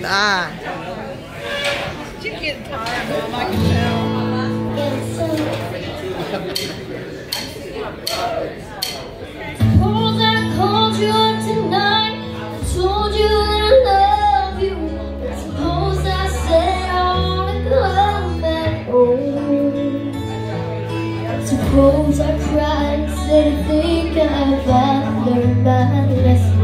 Nah. Getting tired, Mom. I can tell. Suppose I cried and said I think I've learned my lesson.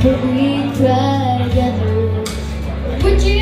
Could we try together? Would you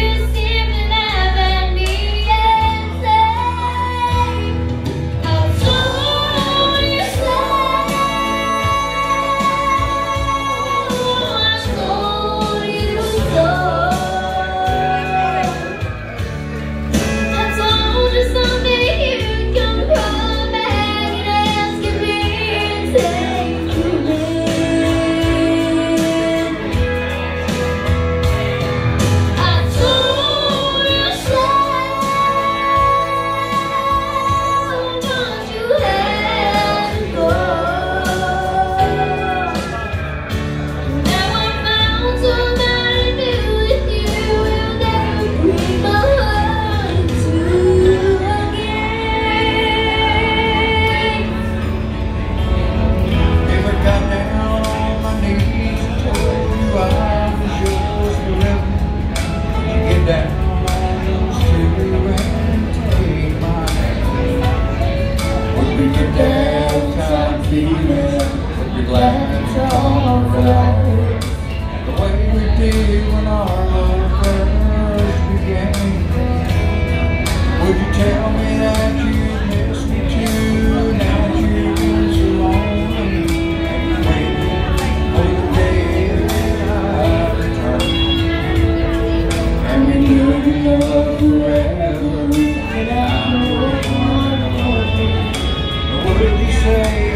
left overlapping The way we did when our love first began Would you tell me that you missed me too that you've so lonely the day I And we knew we loved forever Without what it What did you say?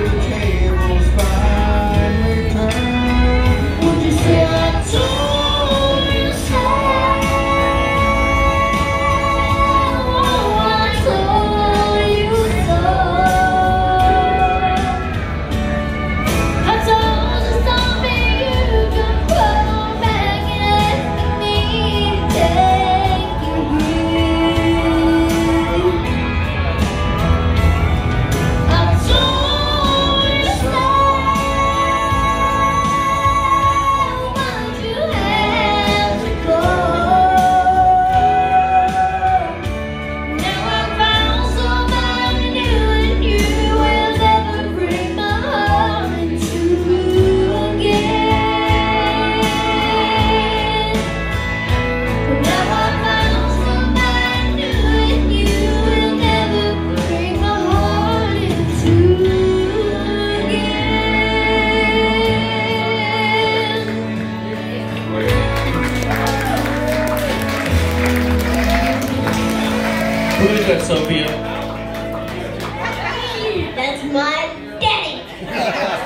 Who is that, Sofia? That's my daddy.